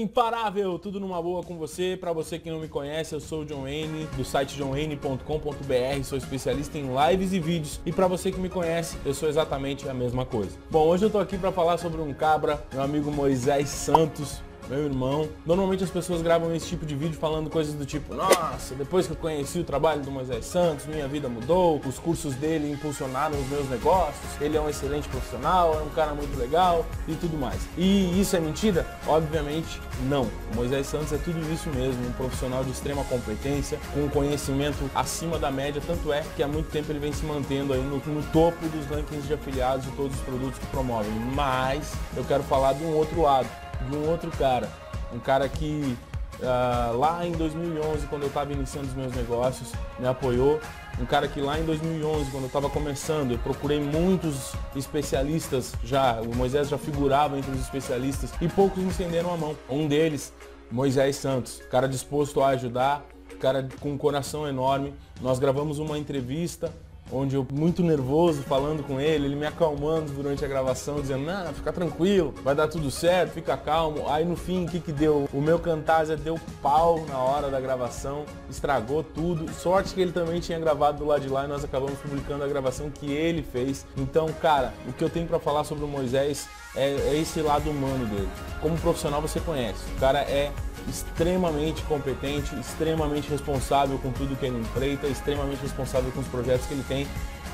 Imparável, tudo numa boa com você. Para você que não me conhece, eu sou o John Wayne, do site johnwayne.com.br, sou especialista em lives e vídeos. E para você que me conhece, eu sou exatamente a mesma coisa. Bom, hoje eu tô aqui para falar sobre um cabra, meu amigo Moisés Santos, meu irmão. Normalmente as pessoas gravam esse tipo de vídeo falando coisas do tipo, nossa, depois que eu conheci o trabalho do Moisés Santos, minha vida mudou, os cursos dele impulsionaram os meus negócios, ele é um excelente profissional, é um cara muito legal e tudo mais. E isso é mentira? Obviamente não. O Moisés Santos é tudo isso mesmo, um profissional de extrema competência, com conhecimento acima da média, tanto é que há muito tempo ele vem se mantendo aí no, no topo dos rankings de afiliados de todos os produtos que promovem. Mas eu quero falar de um outro lado de um outro cara. Um cara que uh, lá em 2011, quando eu estava iniciando os meus negócios, me apoiou. Um cara que lá em 2011, quando eu estava começando, eu procurei muitos especialistas já, o Moisés já figurava entre os especialistas e poucos me estenderam a mão. Um deles, Moisés Santos, cara disposto a ajudar, cara com um coração enorme. Nós gravamos uma entrevista onde eu muito nervoso falando com ele, ele me acalmando durante a gravação, dizendo, não, fica tranquilo, vai dar tudo certo, fica calmo. Aí no fim, o que que deu? O meu Camtasia deu pau na hora da gravação, estragou tudo. Sorte que ele também tinha gravado do lado de lá e nós acabamos publicando a gravação que ele fez. Então, cara, o que eu tenho para falar sobre o Moisés é, é esse lado humano dele. Como profissional você conhece, o cara é extremamente competente, extremamente responsável com tudo que ele empreita, extremamente responsável com os projetos que ele tem.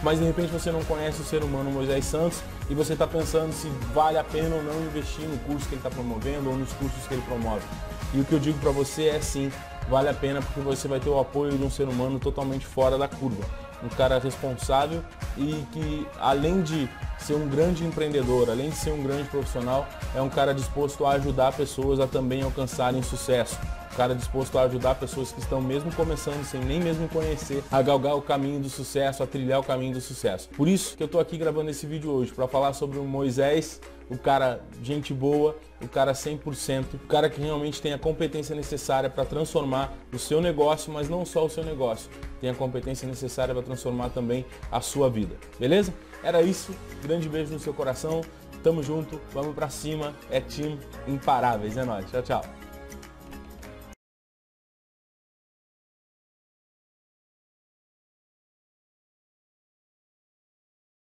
Mas de repente você não conhece o ser humano Moisés Santos e você está pensando se vale a pena ou não investir no curso que ele está promovendo ou nos cursos que ele promove. E o que eu digo para você é sim, vale a pena porque você vai ter o apoio de um ser humano totalmente fora da curva. Um cara responsável e que além de ser um grande empreendedor, além de ser um grande profissional, é um cara disposto a ajudar pessoas a também alcançarem sucesso. Um cara disposto a ajudar pessoas que estão mesmo começando, sem nem mesmo conhecer, a galgar o caminho do sucesso, a trilhar o caminho do sucesso. Por isso que eu estou aqui gravando esse vídeo hoje, para falar sobre o Moisés, o cara gente boa, o cara 100%, o cara que realmente tem a competência necessária para transformar o seu negócio, mas não só o seu negócio, tem a competência necessária para transformar também a sua vida. Beleza? Era isso. Grande beijo no seu coração. Tamo junto, vamos pra cima. É time imparáveis, é nóis. Tchau, tchau.